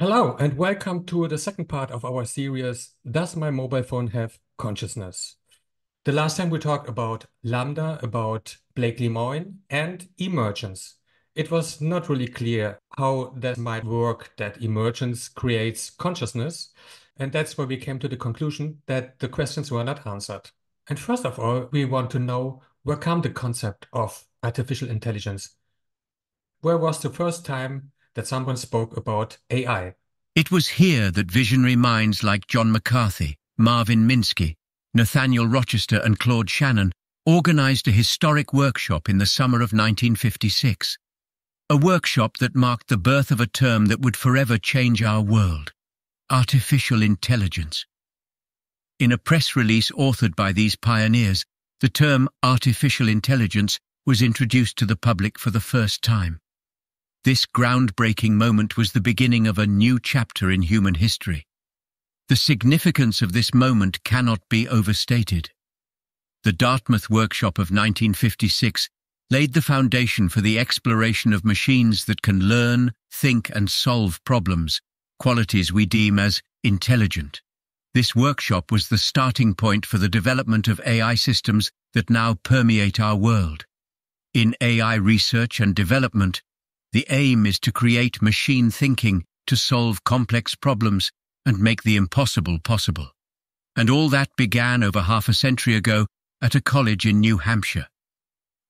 Hello, and welcome to the second part of our series, Does My Mobile Phone Have Consciousness? The last time we talked about LaMDA, about Blake Lemoine, and emergence. It was not really clear how that might work, that emergence creates consciousness. And that's where we came to the conclusion that the questions were not answered. And first of all, we want to know where come the concept of artificial intelligence? Where was the first time that someone spoke about AI. It was here that visionary minds like John McCarthy, Marvin Minsky, Nathaniel Rochester and Claude Shannon organized a historic workshop in the summer of 1956. A workshop that marked the birth of a term that would forever change our world, artificial intelligence. In a press release authored by these pioneers, the term artificial intelligence was introduced to the public for the first time. This groundbreaking moment was the beginning of a new chapter in human history. The significance of this moment cannot be overstated. The Dartmouth Workshop of 1956 laid the foundation for the exploration of machines that can learn, think and solve problems, qualities we deem as intelligent. This workshop was the starting point for the development of AI systems that now permeate our world. In AI research and development, the aim is to create machine thinking to solve complex problems and make the impossible possible. And all that began over half a century ago at a college in New Hampshire.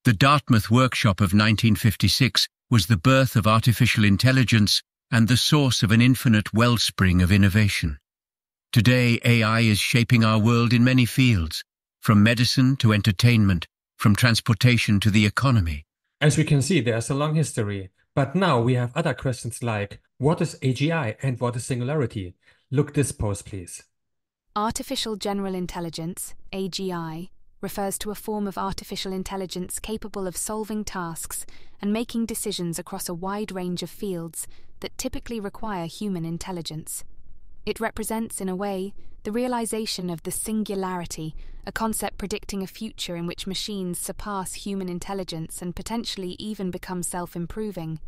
The Dartmouth Workshop of 1956 was the birth of artificial intelligence and the source of an infinite wellspring of innovation. Today, AI is shaping our world in many fields, from medicine to entertainment, from transportation to the economy. As we can see, there's a long history but now we have other questions like, what is AGI and what is singularity? Look this post, please. Artificial General Intelligence, AGI, refers to a form of artificial intelligence capable of solving tasks and making decisions across a wide range of fields that typically require human intelligence. It represents, in a way, the realization of the singularity, a concept predicting a future in which machines surpass human intelligence and potentially even become self improving.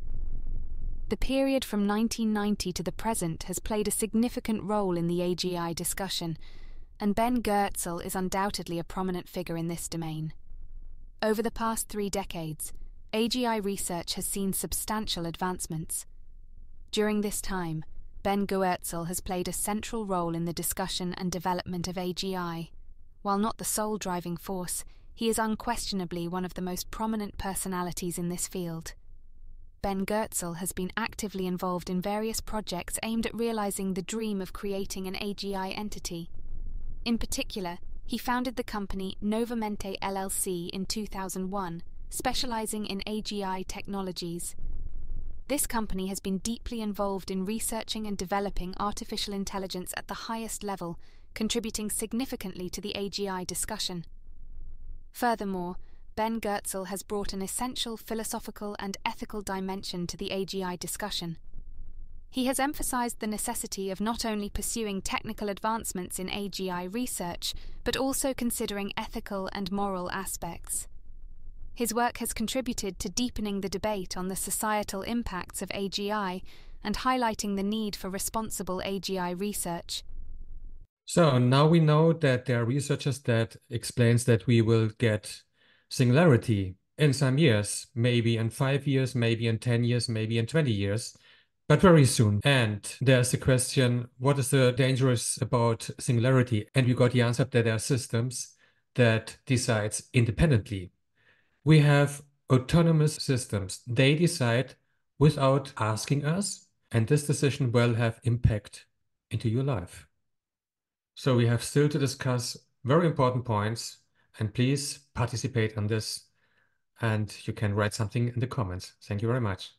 The period from 1990 to the present has played a significant role in the AGI discussion, and Ben Goertzel is undoubtedly a prominent figure in this domain. Over the past three decades, AGI research has seen substantial advancements. During this time, Ben Goertzel has played a central role in the discussion and development of AGI. While not the sole driving force, he is unquestionably one of the most prominent personalities in this field. Ben Goertzel has been actively involved in various projects aimed at realizing the dream of creating an AGI entity. In particular, he founded the company Novamente LLC in 2001, specializing in AGI technologies. This company has been deeply involved in researching and developing artificial intelligence at the highest level, contributing significantly to the AGI discussion. Furthermore, Ben Goertzel has brought an essential philosophical and ethical dimension to the AGI discussion. He has emphasized the necessity of not only pursuing technical advancements in AGI research, but also considering ethical and moral aspects. His work has contributed to deepening the debate on the societal impacts of AGI and highlighting the need for responsible AGI research. So now we know that there are researchers that explains that we will get singularity in some years, maybe in five years, maybe in 10 years, maybe in 20 years, but very soon. And there's the question, what is the dangerous about singularity? And we got the answer that there are systems that decides independently. We have autonomous systems. They decide without asking us, and this decision will have impact into your life. So we have still to discuss very important points and please participate on this and you can write something in the comments. Thank you very much.